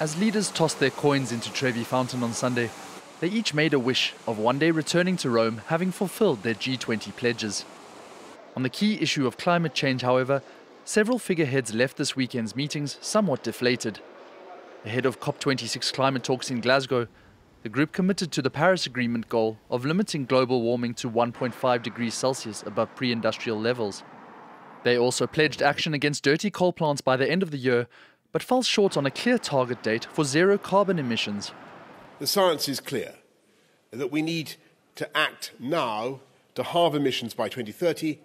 As leaders tossed their coins into Trevi Fountain on Sunday, they each made a wish of one day returning to Rome having fulfilled their G20 pledges. On the key issue of climate change, however, several figureheads left this weekend's meetings somewhat deflated. Ahead of COP26 climate talks in Glasgow, the group committed to the Paris Agreement goal of limiting global warming to 1.5 degrees Celsius above pre industrial levels. They also pledged action against dirty coal plants by the end of the year, but fell short on a clear target date for zero carbon emissions. The science is clear that we need to act now to halve emissions by 2030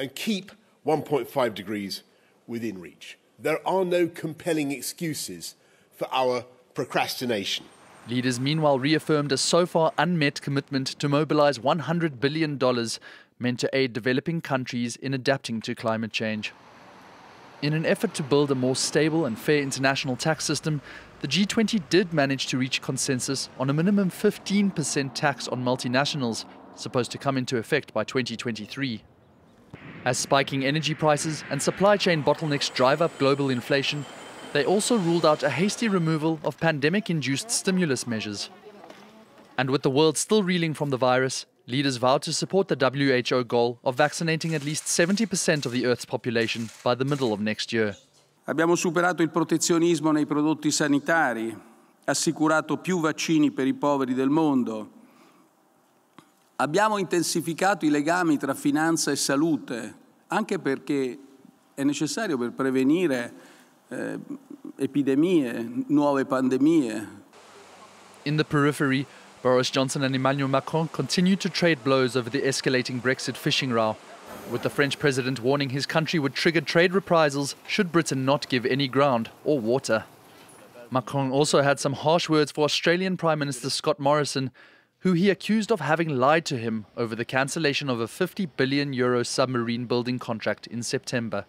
and keep 1.5 degrees within reach. There are no compelling excuses for our procrastination. Leaders meanwhile reaffirmed a so far unmet commitment to mobilize $100 billion meant to aid developing countries in adapting to climate change. In an effort to build a more stable and fair international tax system, the G20 did manage to reach consensus on a minimum 15% tax on multinationals, supposed to come into effect by 2023. As spiking energy prices and supply chain bottlenecks drive up global inflation, they also ruled out a hasty removal of pandemic induced stimulus measures. And with the world still reeling from the virus, leaders vowed to support the WHO goal of vaccinating at least 70% of the Earth's population by the middle of next year. Abbiamo superato il protezionismo nei prodotti sanitari, assicurato più vaccini per i poveri del mondo. Abbiamo intensificato i legami tra finanza e salute, anche perché è necessario per prevenire eh, epidemie, nuove pandemie. In the periphery, Boris Johnson and Emmanuel Macron continue to trade blows over the escalating Brexit fishing row, with the French president warning his country would trigger trade reprisals should Britain not give any ground or water. Macron also had some harsh words for Australian Prime Minister Scott Morrison, who he accused of having lied to him over the cancellation of a 50 billion euro submarine building contract in September.